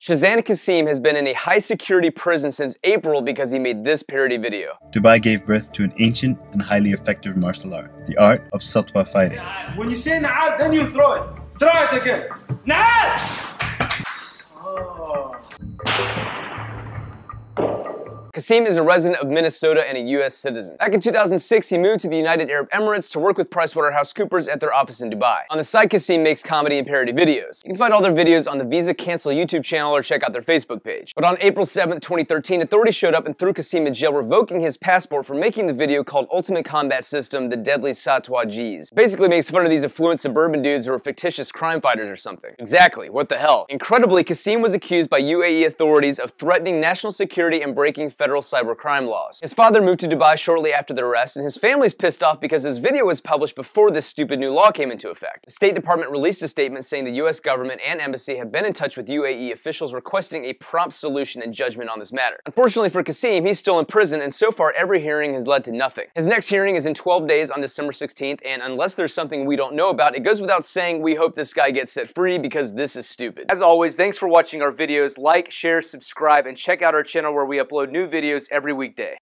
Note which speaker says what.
Speaker 1: Shezanne Cassim has been in a high security prison since April because he made this parody video.
Speaker 2: Dubai gave birth to an ancient and highly effective martial art, the art of satwa fighting.
Speaker 3: When you say na'ad, then you throw it. Throw it again. Na'ad!
Speaker 1: Cassim is a resident of Minnesota and a U.S. citizen. Back in 2006, he moved to the United Arab Emirates to work with PricewaterhouseCoopers at their office in Dubai. On the side, Cassim makes comedy and parody videos. You can find all their videos on the Visa Cancel YouTube channel or check out their Facebook page. But on April 7, 2013, authorities showed up and threw Cassim in jail, revoking his passport for making the video called Ultimate Combat System, The Deadly Satwa Gs. Basically makes fun of these affluent suburban dudes who are fictitious crime fighters or something. Exactly, what the hell? Incredibly, Cassim was accused by UAE authorities of threatening national security and breaking federal federal cybercrime laws. His father moved to Dubai shortly after the arrest, and his family's pissed off because his video was published before this stupid new law came into effect. The State Department released a statement saying the US government and embassy have been in touch with UAE officials requesting a prompt solution and judgment on this matter. Unfortunately for Cassim, he's still in prison, and so far every hearing has led to nothing. His next hearing is in 12 days on December 16th, and unless there's something we don't know about, it goes without saying we hope this guy gets set free because this is stupid. As always, thanks for watching our videos. Like, share, subscribe, and check out our channel where we upload new videos every weekday.